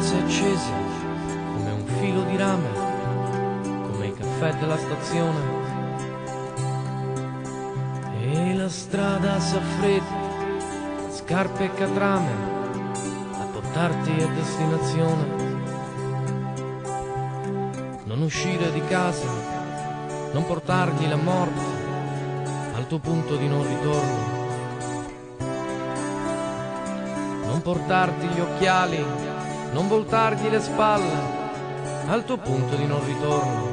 si è accesa come un filo di rame, come i caffè della stazione. E la strada s'affretta, scarpe e catrame, a portarti a destinazione. Non uscire di casa, non portargli la morte al tuo punto di non ritorno. Non portarti gli occhiali, non voltargli le spalle al tuo punto di non ritorno,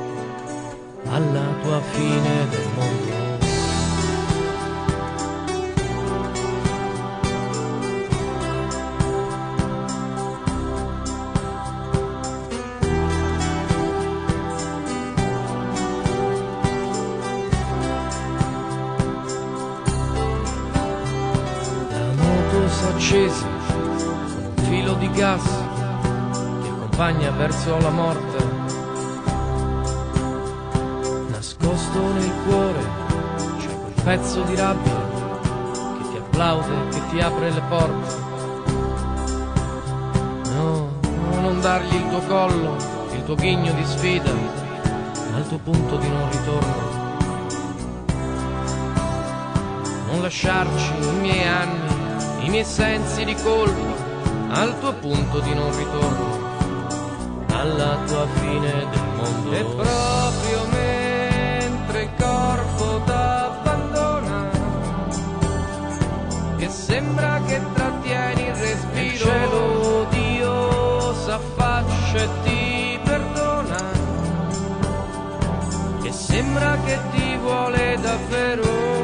alla tua fine del mondo. La moto con un filo di gas accompagna verso la morte. Nascosto nel cuore c'è quel pezzo di rabbia che ti applaude, che ti apre le porte. No, no, non dargli il tuo collo, il tuo ghigno di sfida al tuo punto di non ritorno. Non lasciarci i miei anni, i miei sensi di colpa al tuo punto di non ritorno, alla tua fine del mondo. E proprio mentre il corpo t'abbandona, che sembra che trattieni il respiro, il cielo Dio s'affaccia e ti perdona, che sembra che ti vuole davvero.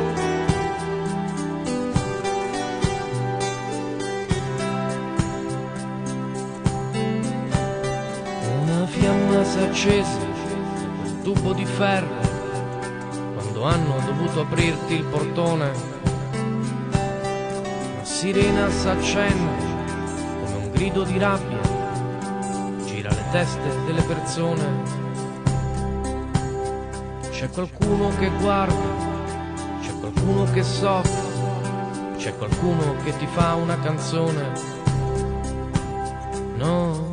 Fiamma accesa, un tubo di ferro, quando hanno dovuto aprirti il portone. Una sirena si accende come un grido di rabbia, gira le teste delle persone. C'è qualcuno che guarda, c'è qualcuno che soffre, c'è qualcuno che ti fa una canzone. No,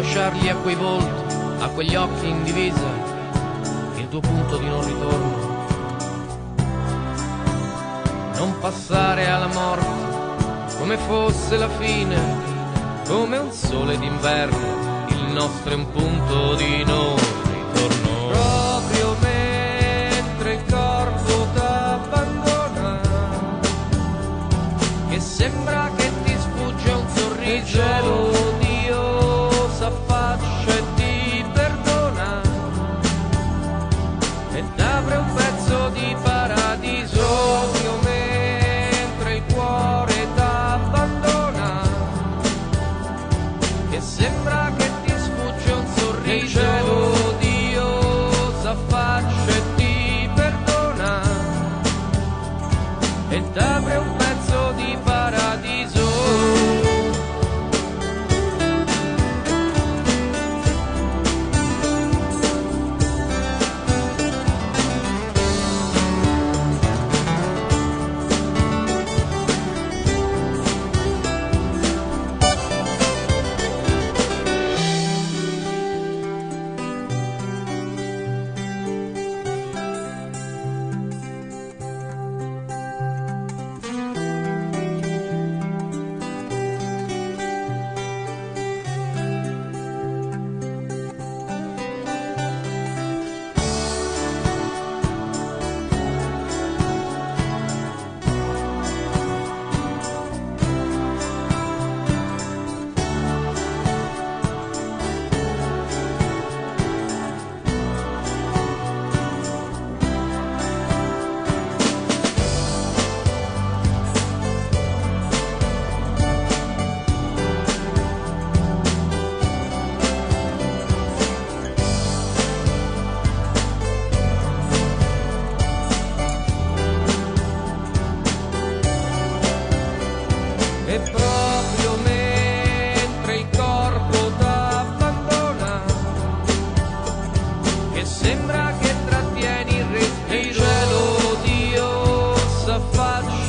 lasciargli a quei volti, a quegli occhi in divisa, il tuo punto di non ritorno. Non passare alla morte come fosse la fine, come un sole d'inverno, il nostro è un punto di non ritorno.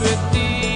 with thee.